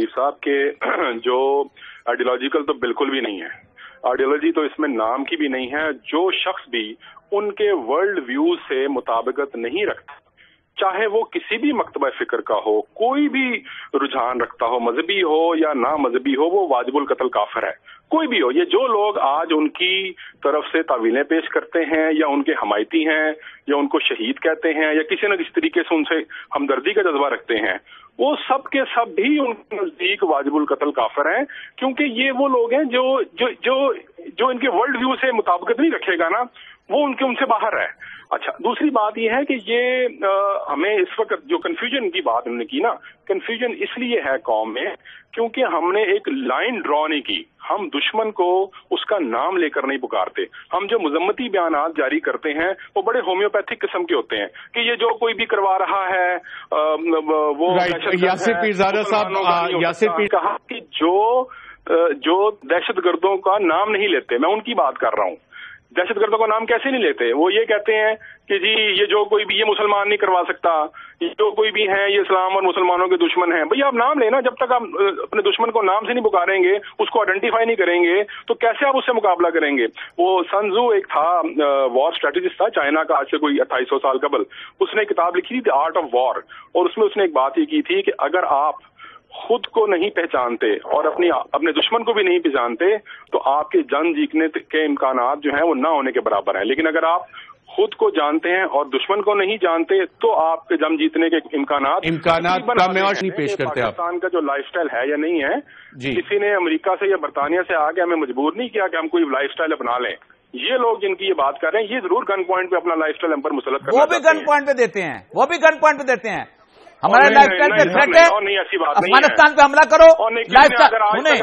صاحب کے جو آئیڈیولوجیکل تو بالکل بھی نہیں ہے۔ آئیڈیولوجی تو اس میں نام کی بھی نہیں ہے، جو شخص بھی ان کے ورلڈ ویو سے مطابقت نہیں رکھتا، چاہے وہ کسی بھی مکتبہ فکر کا ہو، کوئی بھی رجحان رکھتا ہو، مذہبی ہو یا نہ مذہبی ہو، وہ واجب القتل کافر ہے۔ کوئی بھی ہو، یہ جو لوگ آج ان کی طرف سے تعویلیں پیش کرتے ہیں یا ان کے حمایتی ہیں یا ان کو شہید کہتے ہیں یا کسی نہ کسی طریقے سے ان سے ہمدردی کا جذبہ رکھتے ہیں وہ سب کے سب بھی ان کے نزدیک واجب القتل کافر ہیں، کیونکہ یہ وہ لوگ ہیں جو جو جو جو ان کے ورلڈ ویو سے مطابقت نہیں رکھے گا نا وہ ان کے ان سے باہر ہے۔ اچھا دوسری بات یہ ہے کہ یہ ہمیں اس وقت جو کنفیوژن کی بات ہم نے کی نا کنفیوژن اس لیے ہے قوم میں کیونکہ ہم نے ایک لائن ڈرا نہیں کی۔ ہم دشمن کو اس کا نام لے کر نہیں پکارتے۔ ہم جو مذمتی بیانات جاری کرتے ہیں وہ بڑے ہومیوپیتھک قسم کے ہوتے ہیں کہ یہ جو کوئی بھی کروا رہا ہے وہ کہا کہ جو جو دہشت گردوں کا نام نہیں لیتے، میں ان کی بات کر رہا ہوں۔ دہشت گردوں کا نام کیسے نہیں لیتے؟ وہ یہ کہتے ہیں کہ جی یہ جو کوئی بھی، یہ مسلمان نہیں کروا سکتا، یہ جو کوئی بھی ہیں، یہ اسلام اور مسلمانوں کے دشمن ہیں۔ بھئی آپ نام لینا جب تک آپ اپنے دشمن کو نام سے نہیں پکاریں گے، اس کو آئیڈینٹیفائی نہیں کریں گے، تو کیسے آپ اس سے مقابلہ کریں گے؟ وہ سنزو ایک تھا وار اسٹریٹجسٹ تھا چائنا کا، آج سے کوئی اٹھائیس سو سال قبل۔ اس نے کتاب لکھی تھی آرٹ آف وار اور اس میں اس نے ایک بات یہ کی تھی کہ اگر آپ خود کو نہیں پہچانتے اور اپنی اپنے دشمن کو بھی نہیں پہچانتے تو آپ کے جنگ جیتنے کے امکانات جو ہیں وہ نہ ہونے کے برابر ہیں۔ لیکن اگر آپ خود کو جانتے ہیں اور دشمن کو نہیں جانتے تو آپ کے جنگ جیتنے کے امکانات امکانات نہیں پیش کرتے پاکستان کا جو لائف سٹائل ہے یا نہیں ہے جی۔ کسی نے امریکہ سے یا برطانیہ سے آ کے ہمیں مجبور نہیں کیا کہ ہم کوئی لائف سٹائل اپنا لیں۔ یہ لوگ جن کی یہ بات کر رہے ہیں یہ ضرور گن پوائنٹ پہ اپنا لائف سٹائل ہم پر مسلط کرتے ہیں وہ بھی گن پوائنٹ پہ دیتے ہیں وہ بھی گن پوائنٹ پہ دیتے ہیں۔ ہمارے لائف اسٹائل پہ تھریٹ ہے افغانستان پہ حملہ کرو لائف اسٹائل میں